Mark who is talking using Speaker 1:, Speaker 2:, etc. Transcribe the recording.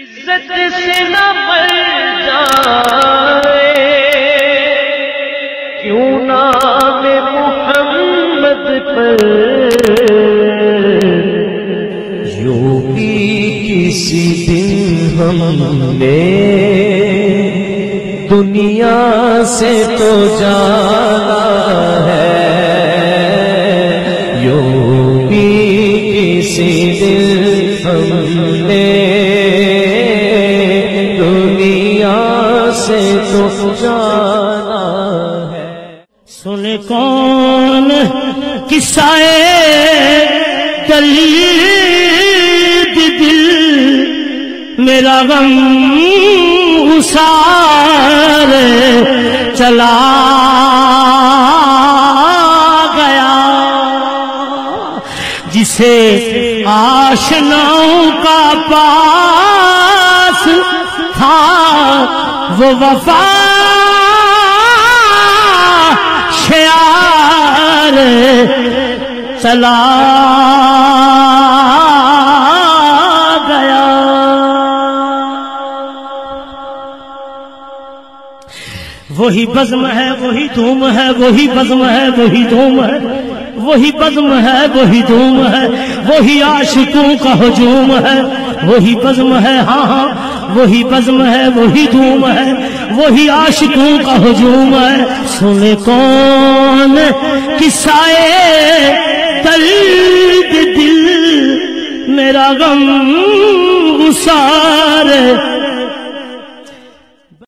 Speaker 1: عزت سے نہ مر جائے۔ کیوں نام محمد پر؟ یوں بھی کسی دن ہم نے دنیا سے تو جانا ہے۔ یوں بھی کسی دن ہم نے جانا ہے۔
Speaker 2: سن کون کسائے دلی دل میرا غم اسار چلا گیا۔ جسے آشناؤں کا پاس وہ وفا شیار چلا گیا۔ وہی بزم ہے، وہی دھوم ہے، وہی بزم ہے، وہی دھوم ہے۔ وہی بزم ہے، وہی دھوم ہے۔ وہی عاشقوں کا ہجوم ہے۔ وہی بزم ہے ہاں ہاں۔ وہی بزم ہے، وہی دھوم ہے، وہی عاشقوں کا ہجوم ہے۔ سنے کون کسائے دل دل میرا غم گسار